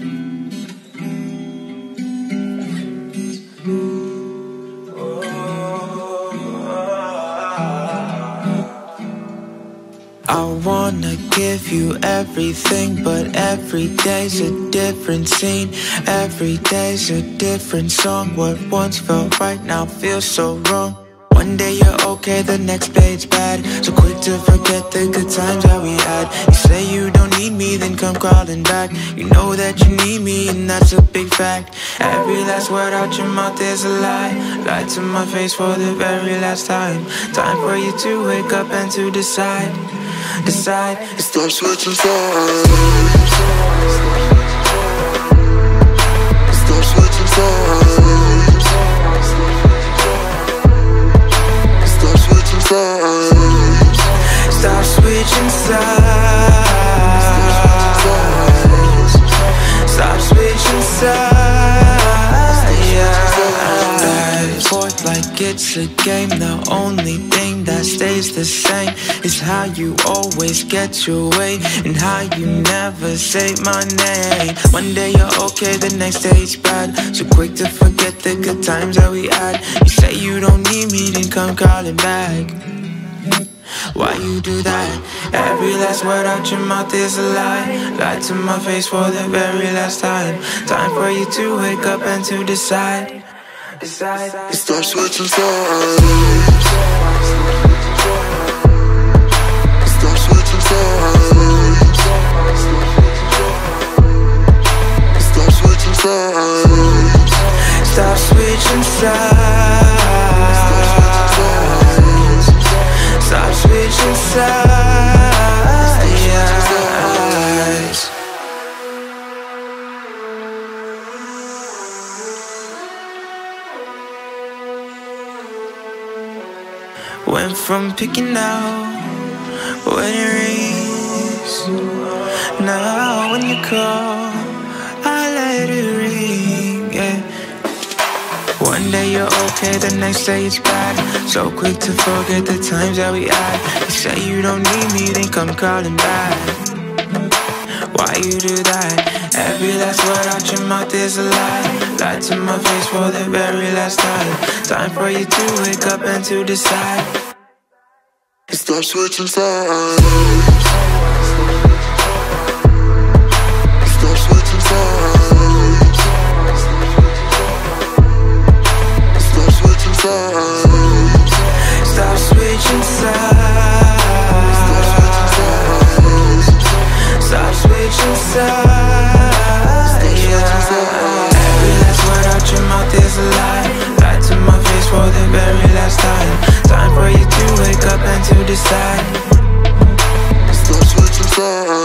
I wanna give you everything, but every day's a different scene. Every day's a different song. What once felt right now feels so wrong. One day you're okay, the next it's bad. So quick to forget the good times that we had. You say you don't need me, then come crawling back. You know that you need me, and that's a big fact. Every last word out your mouth is a lie. Lie to my face for the very last time. Time for you to wake up and to decide. Decide. Stop switching sides. Sides. Stop switching sides. Stop switching sides. Forth like it's a game. The only thing that stays the same is how you always get your way and how you never say my name. One day you're okay, the next day it's bad. So quick to forget the good times that we had. You say you don't need me, then come calling back. Why you do that? Every last word out your mouth is a lie. Lie to my face for the very last time. Time for you to wake up and to decide. Decide. Stop switching sides. Stop switching sides. Stop switching sides. Stop switching sides. Went from picking out wedding rings. Now when you call, I let it ring. Yeah. One day you're okay, the next day it's bad. So quick to forget the times that we had. You say you don't need me, then come calling back. Why you do that? Every last word out your mouth is a lie. Lie to my face for the very last time. Time for you to wake up and to decide. Stop switching sides. Stop switching sides. Stop switching sides. Stop switching sides. Stop switching sides. Decide. Stop switching sides.